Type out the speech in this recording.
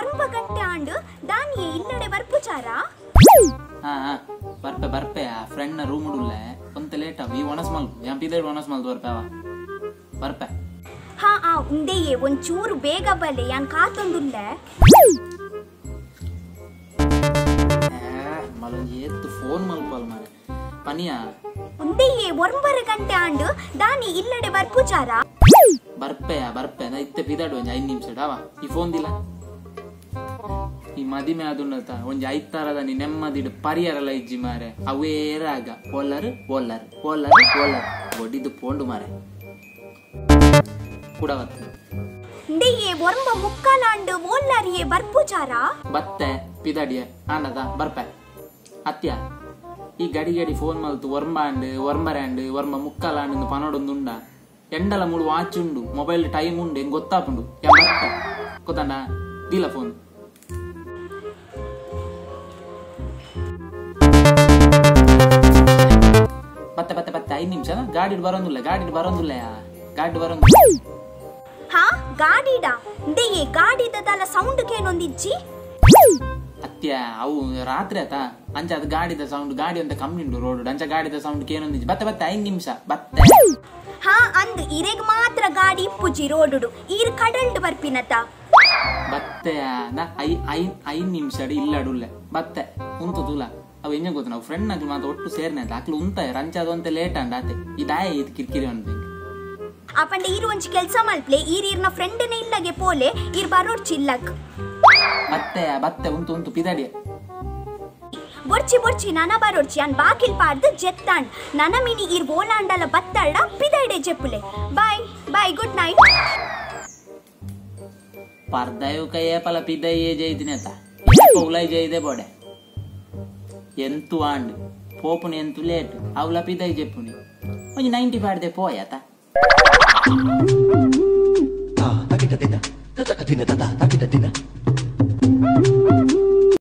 ಒಂಬ ಗಂಟೆ ಆಂಡು ದಾನಿಯೇ ಇಲ್ಲಡೆ ಬರ್ಪುಚಾರಾ ಹಾ ಹಾ ಬರ್ಪೆ ಬರ್ಪೆ ಆ ಫ್ರೆಂಡ್ನ ರೂಮ್ ಉಡುಲ್ಲೆ ಒಂತ ಲೇಟ್ ಅವ ಈ ಒಣಸ್ ಮಲ್ಪು ಯಾನ್ ಪಿದೇಡ್ ಒಣಸ್ ಮಲ್ದು ಬರ್ಪೆ ಅವ ಬರ್ಪೆ ಹಾ ಆ ಉಂದೆಯೇ ಒಂಚೂರು ಬೇಗ ಬಲೆ ಯಾನ್ ಕಾತೊಂದುಲ್ಲೆ ಮಲೊಂಜಿ ಎತ್ತು ಫೋನ್ ಮಲ್ಪಲ್ ಮಾರೆ ಪನಿಯಾ ಉಂದೆಯೇ ಒಂಬರ ಗಂಟೆ ಆಂಡು ದಾನಿ ಇಲ್ಲಡೆ ಬರ್ಪುಚಾರಾ ಬರ್ಪೆ ಬರ್ಪೆ ನಾ ಇತ್ತೆ ಬಿದಾಡು ಒಂಜಿ ಐದು ನಿಮಿಷ ಅವ ಈ ಫೋನ್ ದಿಲ್ಲ. ಈ ಮದಿಮೆ ಆದುಂಡತ ಒಂಜಿ ಐತಾರದ ತರದ ನೀ ನೆಮ್ಮದಿಡು ಪರಿಯರಲ್ಲ ಇಜ್ಜಿ ಮಾರೆ. ಅವೇರಾಗ ಓಲರ್ ಓಲರ್ ಓಲರ್ ಓಲರ್ ಒಡಿದು ಪೋಂಡು ಮಾರೆ. ಕೂಡ ಕುಡವತ್ತು ಉಂದೆಯೇ ಒಂಬ ಮುಕ್ಕಲಾಂಡು ಓಲ್ಲರಿಯೇ ಬರ್ಪುಚಾರಾ ಬತ್ತೆ ಪಿದಾಡಿಯ ಆಂಡದ ಬರ್ಪೆ. ಅತ್ಯ ಈ ಗಡಿ ಗಡಿ ಫೋನ್ ಮಲ್ತು ಒರ್ಂಬಾಂಡ್ ಒರ್ಂಬರ್ಯಾಂಡ್ ಒರ್ಮ ಮುಕ್ಕಲಾಂಡ್ ಪನೋಡೊಂದು ಉಂಡ ಎಂಡಲ ಮೂಡು ವಾಚ್ ಉಂಡು ಮೊಬೈಲ್ ಟೈಮ್ ಉಂಡು ಹೆಂಗ್ ಗೊತ್ತಾಪುಂಡು ಯಾ ಬರ್ಪೆ ಗೊತ್ತಂಡ ದಿಲ್ಲ ಫೋನ್ ಬತ್ತೆ ಬತ್ತೆ ಬತ್ತೆ ಐದು ನಿಮಿಷ ಗಾಡಿ ಬರೋದಿಲ್ಲ ಗಾಡಿ ಬರೋದಿಲ್ಲ ಗಾಡಿ ಬರೋದಿಲ್ಲ ಹಾ ಗಾಡಿಡ ಉಂದೆಯೇ ಗಾಡಿದ ದಲ ಸೌಂಡ್ ಕೇನೊಂದಿಜ್ಜಿ ಅತ್ಯ ಅವು ರಾತ್ರಿ ಆತ ಅಂಚ ಅದು ಗಾಡಿದ ಸೌಂಡ್ ಗಾಡಿ ಅಂತ ಕಮ್ಮಿ ಉಂಟು ರೋಡ್ ಅಂಚ ಗಾಡಿದ ಸೌಂಡ್ ಕೇನೊಂದಿಜ್ಜಿ ಬತ್ತೆ ಬತ್ತೆ ಐದು ನಿಮಿಷ ಬತ್ತೆ ಹಾ ಅಂದ್ ಇರೆಗ್ ಮಾತ್ರ ಗಾಡಿ ಇಪ್ಪುಜಿ ರೋಡುಡು. ಈರ್ ಕಡಲ್ಡ್ ಬರ್ಪಿನತ. ಬತ್ತೆ ಐ ಐ ಐ ಐದು ನಿಮಿಷ ಇಲ್ಲಡುಲ್ಲೆ ಬತ್ತೆ ಉಂತು ತೂಲ ಅವು ಎಂಜ ಗೊತ್ತು? ನಾವು ಫ್ರೆಂಡ್ ಆಗ್ಲಿ ಮಾತ್ರ ಒಟ್ಟು ಸೇರ್ನೆ ಅಂತ. ಅಕ್ಲು ಉಂತ ರಂಚಾದು ಅಂತ ಲೇಟ್ ಅಂಡ ಆತೆ. ಇದಾಯ ಇದು ಕಿರಿಕಿರಿ ಅಂತ ಅಪಂಡ ಈರು ಒಂಜಿ ಕೆಲಸ ಮಲ್ಪ್ಲೆ. ಈರ್ ಫ್ರೆಂಡ್ ನೇ ಇಲ್ಲಗೆ ಪೋಲೆ. ಈರ್ ಬರೋಡ್ ಚಿಲ್ಲಕ್. ಬತ್ತೆ ಬತ್ತೆ ಉಂತು ಉಂತು ಪಿದಾಡಿ ಬೊರ್ಚಿ ಬೊರ್ಚಿ ನನ ಬರೋಡ್ಚಿ ಅನ್ ಬಾಕಿಲ್ ಪಾಡ್ದು ಜೆತ್ತಾಂಡ್ ನನ ಮಿನಿ ಈರ್ ಬೋಲಾಂಡಲ ಬತ್ತಳ್ಳ ಪಿದೈಡೆ ಜೆಪ್ಪುಲೆ ಬಾಯ್ ಬಾಯ್ ಗುಡ್ ನೈಟ್ ಪರ್ದಾಯು ಕೈಯ ಪಲ ಪಿದಯ್ಯೇ ಜೈದಿನಿ ಅತ್ತ ಉಲೈ ಜೈದೆ ಬೋಡೆ ಎಂತು ಆಂಡ್ పోపుని ఎంతు లేట్ అవుల పిదై చెప్పుని కొంచెం నైంటీ పాడితే పోయాత ta ta kita tina